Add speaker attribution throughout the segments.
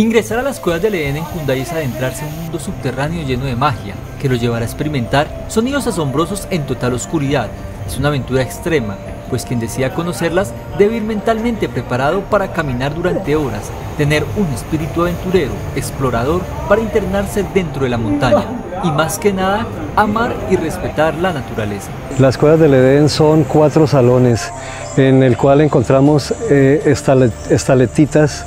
Speaker 1: Ingresar a las cuevas del Edén en Kundai es adentrarse en un mundo subterráneo lleno de magia, que lo llevará a experimentar sonidos asombrosos en total oscuridad. Es una aventura extrema, pues quien decida conocerlas debe ir mentalmente preparado para caminar durante horas, tener un espíritu aventurero, explorador, para internarse dentro de la montaña y más que nada, amar y respetar la naturaleza.
Speaker 2: Las cuevas del Edén son cuatro salones en el cual encontramos eh, estaletitas,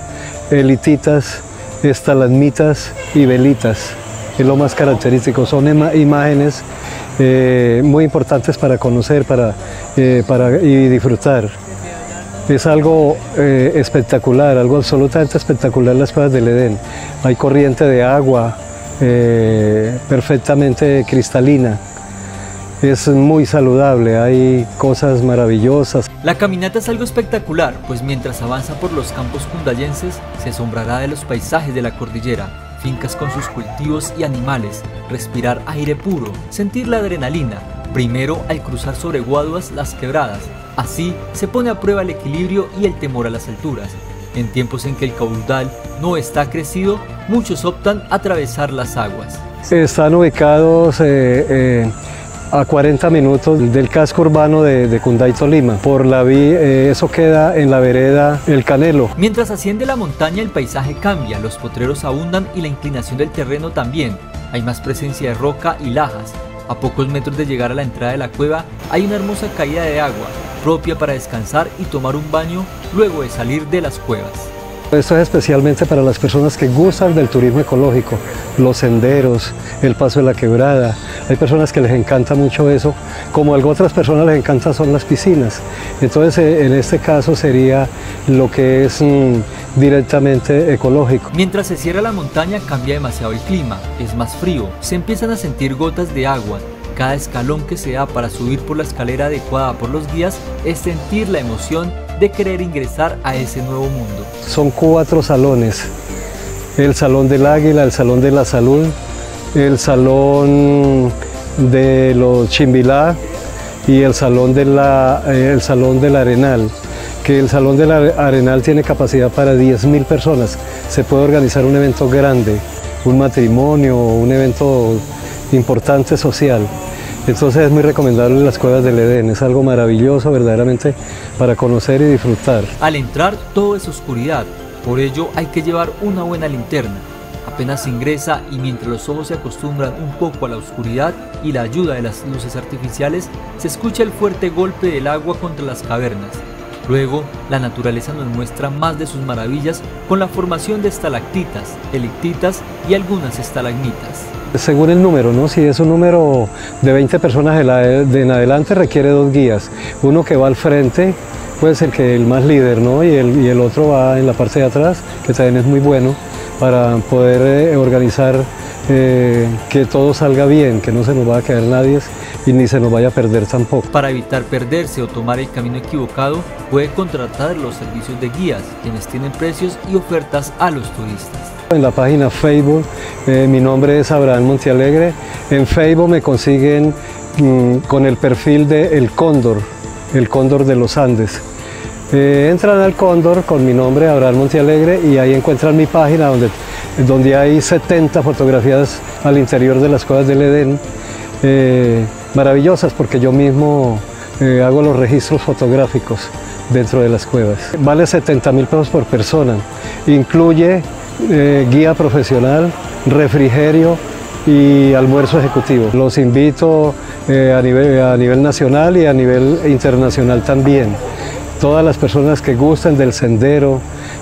Speaker 2: elititas, estalagmitas y velitas. Es lo más característico, son imágenes eh, muy importantes para conocer para, eh, para, y disfrutar. Es algo eh, espectacular, algo absolutamente espectacular las cuevas del Edén. Hay corriente de agua perfectamente cristalina. Es muy saludable, hay cosas maravillosas.
Speaker 1: La caminata es algo espectacular, pues mientras avanza por los campos cundayenses, se asombrará de los paisajes de la cordillera, fincas con sus cultivos y animales, respirar aire puro, sentir la adrenalina, primero al cruzar sobre guaduas las quebradas. Así se pone a prueba el equilibrio y el temor a las alturas. En tiempos en que el caudal no está crecido, muchos optan a atravesar las aguas.
Speaker 2: Están ubicados eh, eh, a 40 minutos del casco urbano de, de Tolima. Por la vía, eh, eso queda en la vereda El Canelo.
Speaker 1: Mientras asciende la montaña, el paisaje cambia, los potreros abundan y la inclinación del terreno también. Hay más presencia de roca y lajas. A pocos metros de llegar a la entrada de la cueva hay una hermosa caída de agua, propia para descansar y tomar un baño luego de salir de las cuevas.
Speaker 2: Esto es especialmente para las personas que gustan del turismo ecológico, los senderos, el paso de la quebrada. Hay personas que les encanta mucho eso, como a otras personas les encanta son las piscinas. Entonces, eh, en este caso sería lo que es mm, directamente ecológico.
Speaker 1: Mientras se cierra la montaña cambia demasiado el clima, es más frío, se empiezan a sentir gotas de agua, cada escalón que se da para subir por la escalera adecuada por los guías es sentir la emoción de querer ingresar a ese nuevo mundo.
Speaker 2: Son cuatro salones, el Salón del Águila, el Salón de la Salud, el Salón de los Chimbilá y el Salón, de el salón del Arenal que el Salón del Arenal tiene capacidad para 10.000 personas. Se puede organizar un evento grande, un matrimonio, un evento importante social. Entonces es muy recomendable las cuevas del Edén, es algo maravilloso verdaderamente para conocer y disfrutar.
Speaker 1: Al entrar todo es oscuridad, por ello hay que llevar una buena linterna. Apenas ingresa y mientras los ojos se acostumbran un poco a la oscuridad y la ayuda de las luces artificiales, se escucha el fuerte golpe del agua contra las cavernas. Luego, la naturaleza nos muestra más de sus maravillas con la formación de estalactitas, elictitas y algunas estalagmitas.
Speaker 2: Según el número, ¿no? si es un número de 20 personas de, en adelante requiere dos guías. Uno que va al frente, puede ser que el más líder, ¿no? y, el, otro va en la parte de atrás, que también es muy bueno para poder eh, organizar eh, que todo salga bien, que no se nos vaya a caer nadie y ni se nos vaya a perder tampoco.
Speaker 1: Para evitar perderse o tomar el camino equivocado, puede contratar los servicios de guías, quienes tienen precios y ofertas a los turistas.
Speaker 2: En la página Facebook, eh, mi nombre es Abraham Montialegre. En Facebook me consiguen mm, con el perfil de El Cóndor, El Cóndor de los Andes. Eh, entran al Cóndor con mi nombre, Abraham Montialegre, y ahí encuentran mi página donde, donde hay 70 fotografías al interior de las cuevas del Edén, eh, maravillosas porque yo mismo hago los registros fotográficos dentro de las cuevas. Vale 70 mil pesos por persona, incluye eh, guía profesional, refrigerio y almuerzo ejecutivo. Los invito eh, a, nivel, a nivel nacional y a nivel internacional también. Todas las personas que gusten del sendero,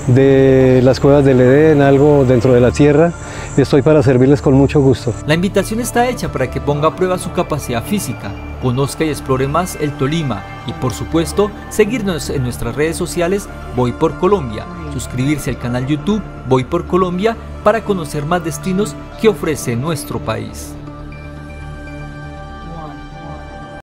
Speaker 2: de las cuevas del Edén, algo dentro de la tierra, estoy para servirles con mucho gusto.
Speaker 1: La invitación está hecha para que ponga a prueba su capacidad física, conozca y explore más el Tolima y por supuesto seguirnos en nuestras redes sociales Voy por Colombia suscribirse al canal YouTube Voy por Colombia para conocer más destinos que ofrece nuestro país.